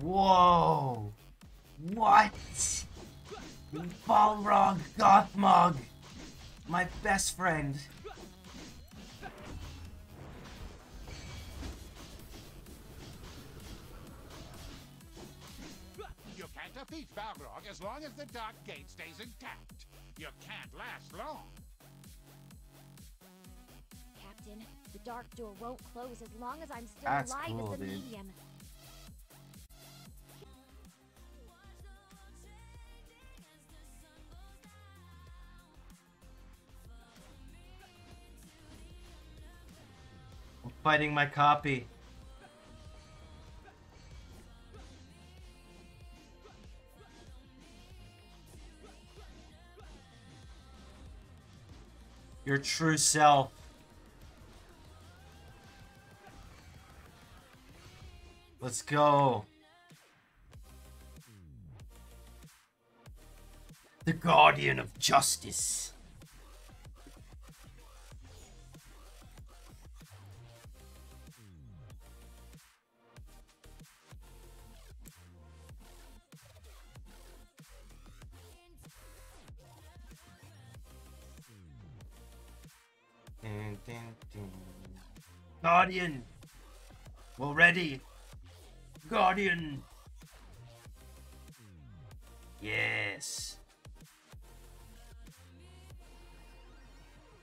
Whoa! What? Balrog Gothmog! My best friend. You can't defeat Balrog as long as the Dark Gate stays intact. You can't last long. Captain, the dark door won't close as long as I'm still That's alive cool, as the dude. medium. Fighting my copy. Your true self. Let's go. The Guardian of Justice. Dun, dun, dun. Guardian! We're ready! Guardian! Yes!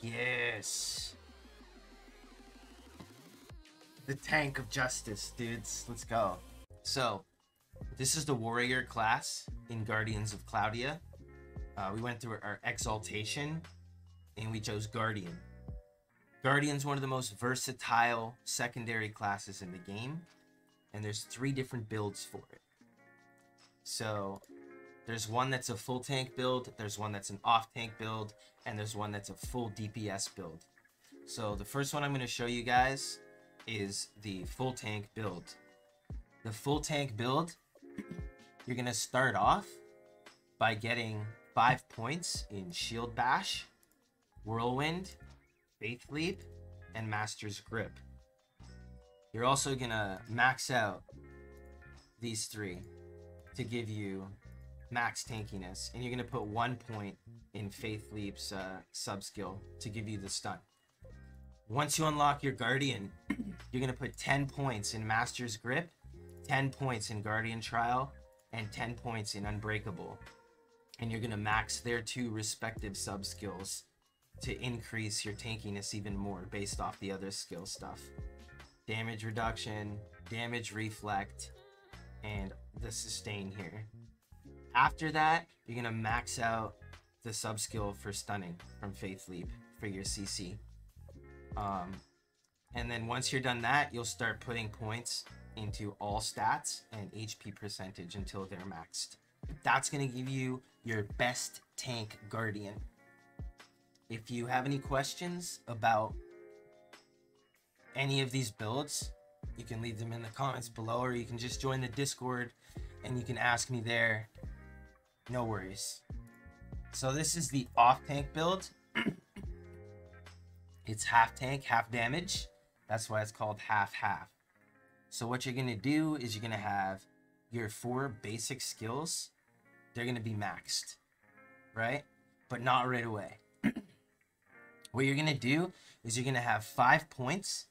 Yes! The tank of justice, dudes. Let's go. So, this is the warrior class in Guardians of Cloudia. Uh, we went through our exaltation and we chose Guardian. Guardian's one of the most versatile secondary classes in the game, and there's three different builds for it. So there's one that's a full tank build, there's one that's an off tank build, and there's one that's a full DPS build. So the first one I'm going to show you guys is the full tank build. The full tank build, you're going to start off by getting 5 points in Shield Bash, Whirlwind, Faith Leap, and Master's Grip. You're also gonna max out these three to give you max tankiness, and you're gonna put one point in Faith Leap's uh, sub skill to give you the stun. Once you unlock your Guardian, you're gonna put 10 points in Master's Grip, 10 points in Guardian Trial, and 10 points in Unbreakable. And you're gonna max their two respective sub skills to increase your tankiness even more based off the other skill stuff. Damage reduction, damage reflect, and the sustain here. After that, you're gonna max out the sub skill for stunning from Faith Leap for your CC. Um, and then once you're done that, you'll start putting points into all stats and HP percentage until they're maxed. That's gonna give you your best tank guardian. If you have any questions about any of these builds, you can leave them in the comments below, or you can just join the Discord and you can ask me there. No worries. So this is the off tank build. it's half tank, half damage. That's why it's called half half. So what you're gonna do is you're gonna have your four basic skills. They're gonna be maxed, right? But not right away. What you're gonna do is you're gonna have five points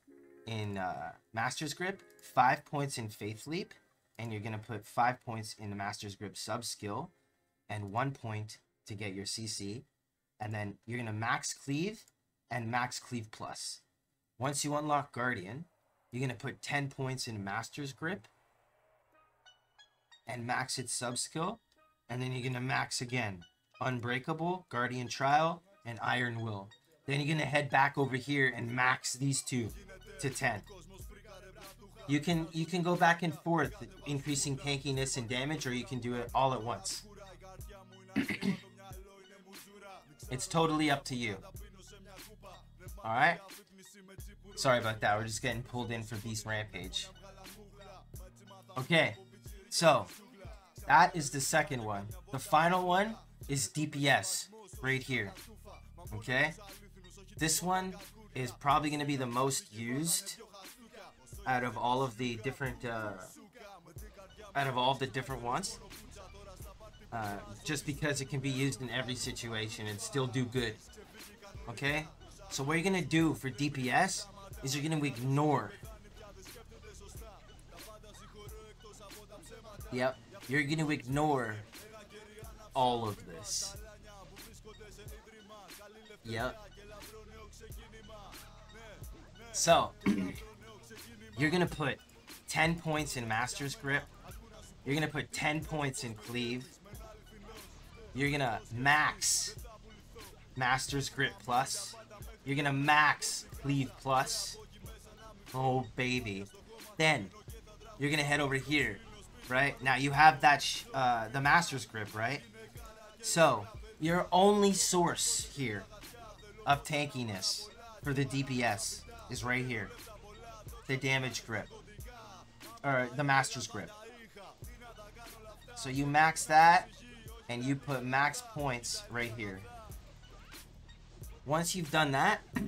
in uh, Master's Grip, five points in Faith Leap, and you're gonna put five points in the Master's Grip sub skill, and one point to get your CC, and then you're gonna max Cleave and max Cleave Plus. Once you unlock Guardian, you're gonna put 10 points in Master's Grip and max its sub skill, and then you're gonna max again Unbreakable, Guardian Trial, and Iron Will. Then you're gonna head back over here and max these two to 10. You can you can go back and forth, increasing tankiness and damage, or you can do it all at once. it's totally up to you. All right. Sorry about that. We're just getting pulled in for Beast Rampage. Okay, so that is the second one. The final one is DPS right here. Okay, this one is probably going to be the most used out of all of the different uh, out of all the different ones. Uh, just because it can be used in every situation and still do good. Okay? So what you're gonna do for DPS is you're gonna ignore. Yep, you're gonna ignore all of this. Yep. So, you're gonna put 10 points in Master's Grip. You're gonna put 10 points in Cleave. You're gonna max Master's Grip Plus. You're gonna max Cleave Plus. Oh, baby. Then, you're gonna head over here, right? Now, you have that, uh, the Master's Grip, right? So, your only source here of tankiness for the DPS is right here. The damage grip. Or the master's grip. So you max that and you put max points right here. Once you've done that,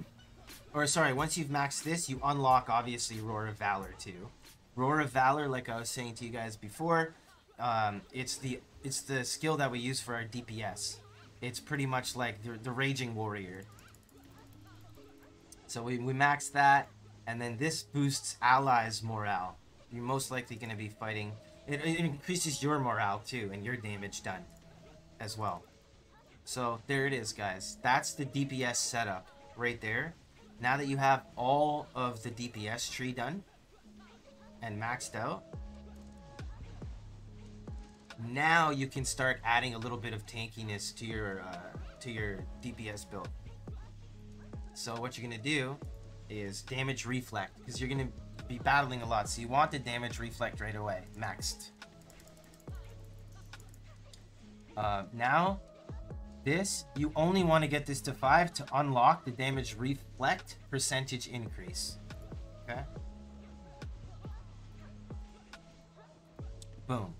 or sorry, once you've maxed this, you unlock obviously Roar of Valor too. Roar of Valor, like I was saying to you guys before, um, it's the it's the skill that we use for our DPS. It's pretty much like the, the Raging Warrior. So we, we max that, and then this boosts allies' morale. You're most likely going to be fighting. It, it increases your morale too, and your damage done as well. So there it is, guys. That's the DPS setup right there. Now that you have all of the DPS tree done and maxed out, now you can start adding a little bit of tankiness to your uh, to your DPS build. So what you're gonna do is damage reflect because you're gonna be battling a lot. So you want the damage reflect right away, maxed. Uh, now, this you only want to get this to five to unlock the damage reflect percentage increase. Okay. Boom.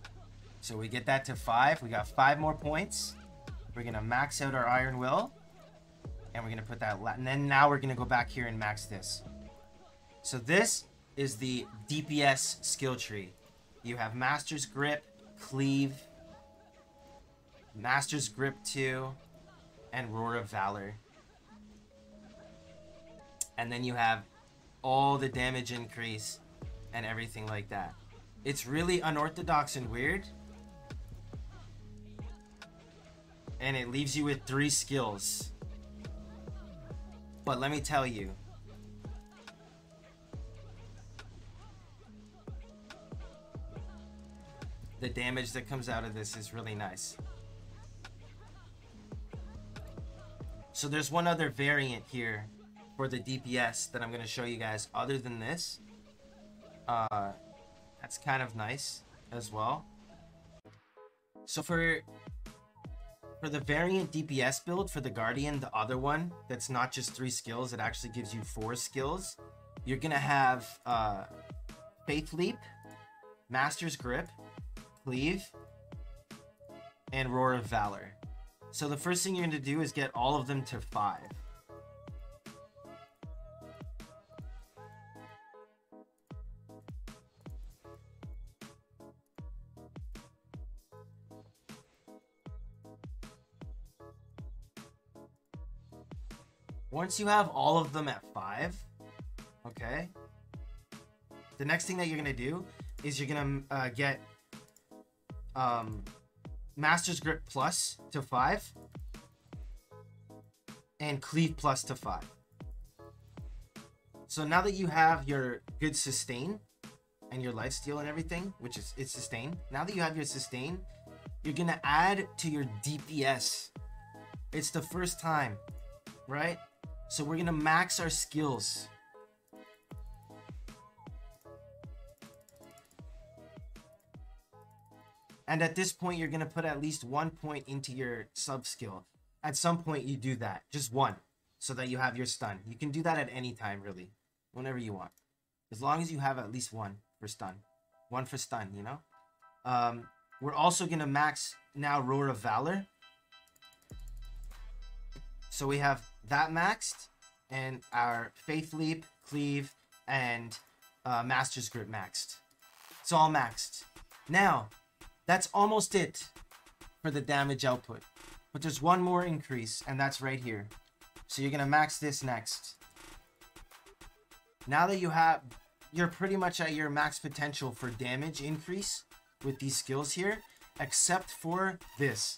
So we get that to five. We got five more points. We're gonna max out our Iron Will and we're gonna put that and then now we're gonna go back here and max this. So this is the DPS skill tree. You have Master's Grip Cleave Master's Grip 2 and Roar of Valor. And then you have all the damage increase and everything like that. It's really unorthodox and weird. And it leaves you with three skills but let me tell you. The damage that comes out of this is really nice. So there's one other variant here for the DPS that I'm going to show you guys other than this. Uh, that's kind of nice as well. So for for the variant DPS build for the Guardian, the other one that's not just three skills, it actually gives you four skills. You're gonna have uh, Faith Leap, Master's Grip, Cleave, and Roar of Valor. So the first thing you're gonna do is get all of them to five. Once you have all of them at five, okay, the next thing that you're gonna do is you're gonna uh, get um, Master's Grip Plus to five and Cleave Plus to five. So now that you have your good sustain and your life steal and everything, which is it's sustain. Now that you have your sustain, you're gonna add to your DPS. It's the first time, right? So we're gonna max our skills. And at this point, you're gonna put at least one point into your sub skill. At some point, you do that, just one, so that you have your stun. You can do that at any time, really, whenever you want, as long as you have at least one for stun, one for stun. You know. Um, we're also gonna max now Roar of Valor. So we have that maxed, and our Faith Leap, Cleave, and uh, Master's Grip maxed. It's all maxed. Now, that's almost it for the damage output. But there's one more increase, and that's right here. So you're gonna max this next. Now that you have, you're pretty much at your max potential for damage increase with these skills here, except for this,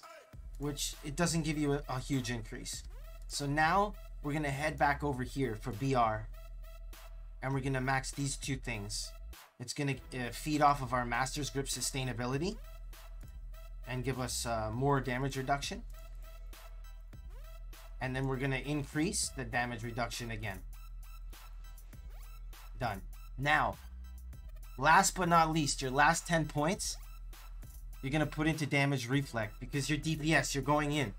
which it doesn't give you a, a huge increase. So now we're gonna head back over here for BR, and we're gonna max these two things. It's gonna uh, feed off of our Master's Grip sustainability and give us uh, more damage reduction. And then we're gonna increase the damage reduction again. Done. Now, last but not least, your last 10 points, you're gonna put into damage reflect because your DPS, you're going in.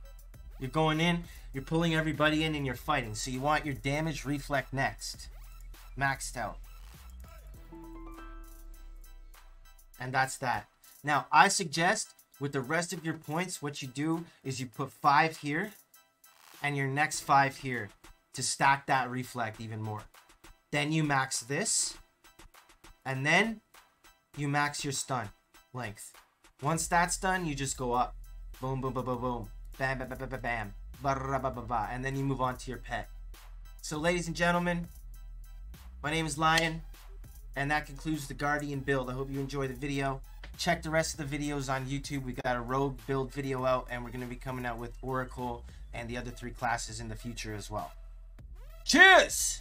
You're going in, you're pulling everybody in and you're fighting. So you want your damage reflect next. Maxed out. And that's that. Now, I suggest with the rest of your points, what you do is you put five here and your next five here to stack that reflect even more. Then you max this and then you max your stun length. Once that's done, you just go up. Boom, boom, boom, boom, boom. Bam, bam, bam, bam, bam. Ba, ba, ba, ba. And then you move on to your pet. So, ladies and gentlemen, my name is Lion, and that concludes the Guardian build. I hope you enjoyed the video. Check the rest of the videos on YouTube. We got a Rogue build video out, and we're going to be coming out with Oracle and the other three classes in the future as well. Cheers!